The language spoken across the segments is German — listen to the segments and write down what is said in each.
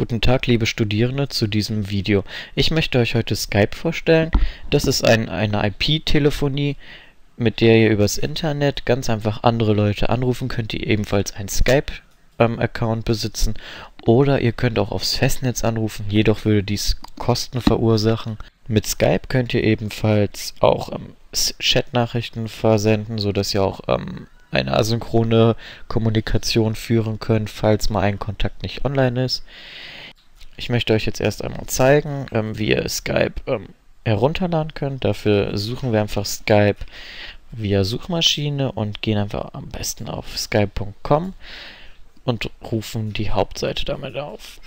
Guten Tag, liebe Studierende, zu diesem Video. Ich möchte euch heute Skype vorstellen. Das ist ein, eine IP-Telefonie, mit der ihr übers Internet ganz einfach andere Leute anrufen könnt, die ebenfalls ein Skype-Account ähm, besitzen. Oder ihr könnt auch aufs Festnetz anrufen, jedoch würde dies Kosten verursachen. Mit Skype könnt ihr ebenfalls auch ähm, Chat-Nachrichten versenden, sodass ihr auch ähm, eine asynchrone Kommunikation führen könnt, falls mal ein Kontakt nicht online ist. Ich möchte euch jetzt erst einmal zeigen, ähm, wie ihr Skype ähm, herunterladen könnt. Dafür suchen wir einfach Skype via Suchmaschine und gehen einfach am besten auf skype.com und rufen die Hauptseite damit auf.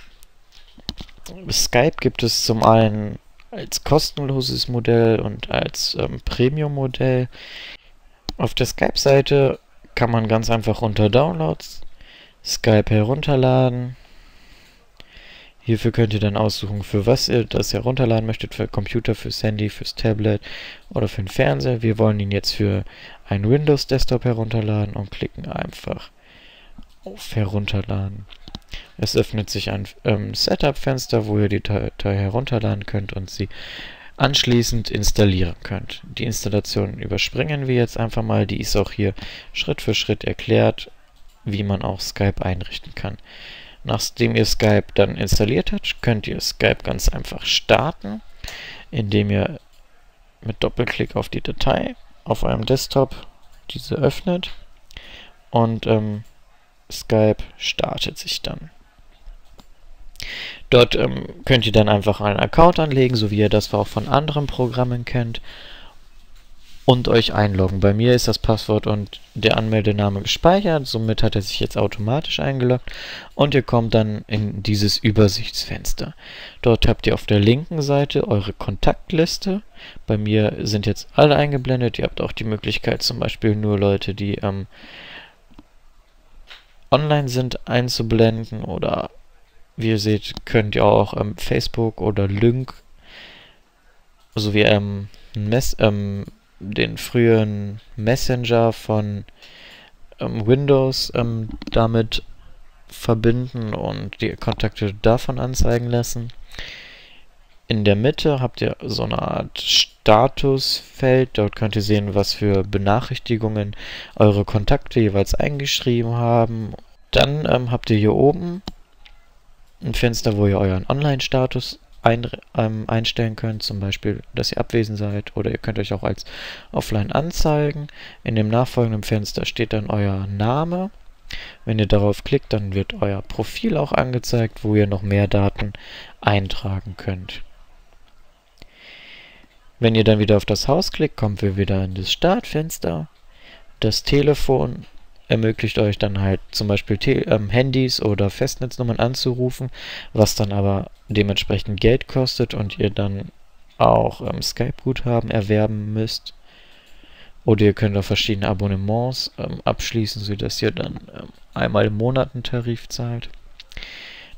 Skype gibt es zum einen als kostenloses Modell und als ähm, Premium-Modell. Auf der Skype-Seite kann man ganz einfach unter Downloads Skype herunterladen. Hierfür könnt ihr dann aussuchen, für was ihr das herunterladen möchtet, für Computer, fürs Handy, fürs Tablet oder für den Fernseher. Wir wollen ihn jetzt für einen Windows Desktop herunterladen und klicken einfach auf Herunterladen. Es öffnet sich ein ähm, Setup-Fenster, wo ihr die Datei herunterladen könnt und sie anschließend installieren könnt. Die Installation überspringen wir jetzt einfach mal. Die ist auch hier Schritt für Schritt erklärt, wie man auch Skype einrichten kann. Nachdem ihr Skype dann installiert habt, könnt ihr Skype ganz einfach starten, indem ihr mit Doppelklick auf die Datei auf eurem Desktop diese öffnet und ähm, Skype startet sich dann. Dort ähm, könnt ihr dann einfach einen Account anlegen, so wie ihr das auch von anderen Programmen kennt und euch einloggen. Bei mir ist das Passwort und der Anmeldename gespeichert, somit hat er sich jetzt automatisch eingeloggt und ihr kommt dann in dieses Übersichtsfenster. Dort habt ihr auf der linken Seite eure Kontaktliste. Bei mir sind jetzt alle eingeblendet. Ihr habt auch die Möglichkeit, zum Beispiel nur Leute, die ähm, online sind, einzublenden oder wie ihr seht, könnt ihr auch ähm, Facebook oder Lync sowie ähm, Mess, ähm, den früheren Messenger von ähm, Windows ähm, damit verbinden und die Kontakte davon anzeigen lassen. In der Mitte habt ihr so eine Art Statusfeld. Dort könnt ihr sehen, was für Benachrichtigungen eure Kontakte jeweils eingeschrieben haben. Dann ähm, habt ihr hier oben ein Fenster, wo ihr euren Online-Status ein, ähm, einstellen könnt, zum Beispiel, dass ihr abwesend seid oder ihr könnt euch auch als offline anzeigen. In dem nachfolgenden Fenster steht dann euer Name. Wenn ihr darauf klickt, dann wird euer Profil auch angezeigt, wo ihr noch mehr Daten eintragen könnt. Wenn ihr dann wieder auf das Haus klickt, kommen wir wieder in das Startfenster. Das Telefon ermöglicht euch dann halt zum Beispiel Te ähm, Handys oder Festnetznummern anzurufen, was dann aber dementsprechend Geld kostet und ihr dann auch ähm, Skype-Guthaben erwerben müsst. Oder ihr könnt auch verschiedene Abonnements ähm, abschließen, sodass ihr dann ähm, einmal im Monat einen Tarif zahlt.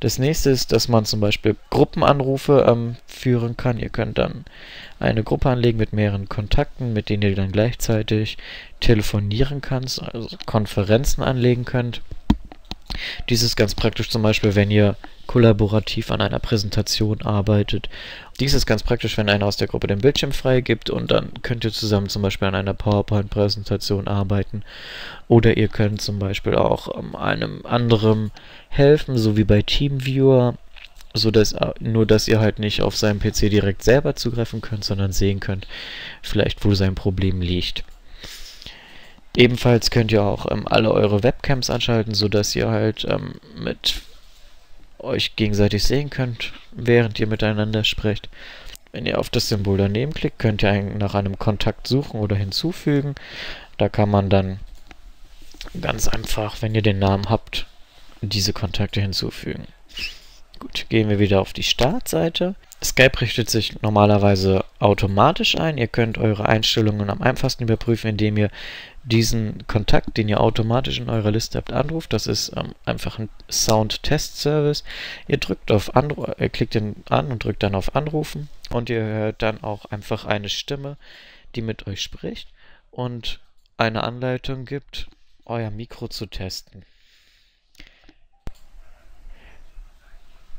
Das nächste ist, dass man zum Beispiel Gruppenanrufe ähm, führen kann. Ihr könnt dann eine Gruppe anlegen mit mehreren Kontakten, mit denen ihr dann gleichzeitig telefonieren kannst, also Konferenzen anlegen könnt. Dies ist ganz praktisch zum Beispiel, wenn ihr kollaborativ an einer Präsentation arbeitet. Dies ist ganz praktisch, wenn einer aus der Gruppe den Bildschirm freigibt und dann könnt ihr zusammen zum Beispiel an einer PowerPoint-Präsentation arbeiten. Oder ihr könnt zum Beispiel auch um, einem anderen helfen, so wie bei TeamViewer, so dass äh, nur dass ihr halt nicht auf seinem PC direkt selber zugreifen könnt, sondern sehen könnt, vielleicht wo sein Problem liegt. Ebenfalls könnt ihr auch ähm, alle eure Webcams anschalten, so dass ihr halt ähm, mit euch gegenseitig sehen könnt, während ihr miteinander sprecht. Wenn ihr auf das Symbol daneben klickt, könnt ihr nach einem Kontakt suchen oder hinzufügen. Da kann man dann ganz einfach, wenn ihr den Namen habt, diese Kontakte hinzufügen. Gut, gehen wir wieder auf die Startseite. Skype richtet sich normalerweise automatisch ein. Ihr könnt eure Einstellungen am einfachsten überprüfen, indem ihr diesen Kontakt, den ihr automatisch in eurer Liste habt, anruft. Das ist ähm, einfach ein Sound-Test-Service. Ihr drückt auf Anru äh, klickt ihn an und drückt dann auf Anrufen und ihr hört dann auch einfach eine Stimme, die mit euch spricht und eine Anleitung gibt, euer Mikro zu testen.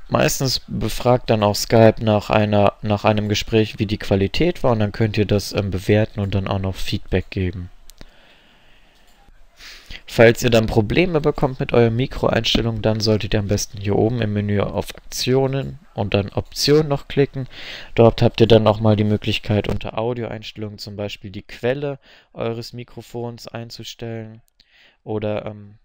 Meistens befragt dann auch Skype nach einer nach einem Gespräch, wie die Qualität war und dann könnt ihr das ähm, bewerten und dann auch noch Feedback geben. Falls ihr dann Probleme bekommt mit eurer Mikroeinstellung, dann solltet ihr am besten hier oben im Menü auf Aktionen und dann Optionen noch klicken. Dort habt ihr dann nochmal die Möglichkeit unter Audioeinstellungen zum Beispiel die Quelle eures Mikrofons einzustellen. Oder ähm,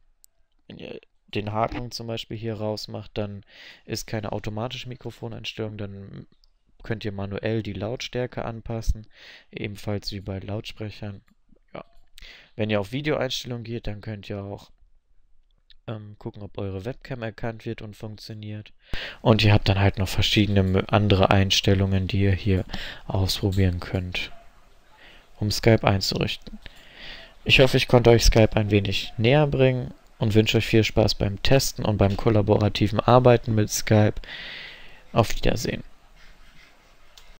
den Haken zum Beispiel hier rausmacht, dann ist keine automatische Mikrofoneinstellung, dann könnt ihr manuell die Lautstärke anpassen, ebenfalls wie bei Lautsprechern wenn ihr auf Videoeinstellungen geht, dann könnt ihr auch ähm, gucken, ob eure Webcam erkannt wird und funktioniert. Und ihr habt dann halt noch verschiedene andere Einstellungen, die ihr hier ausprobieren könnt, um Skype einzurichten. Ich hoffe, ich konnte euch Skype ein wenig näher bringen und wünsche euch viel Spaß beim Testen und beim kollaborativen Arbeiten mit Skype. Auf Wiedersehen.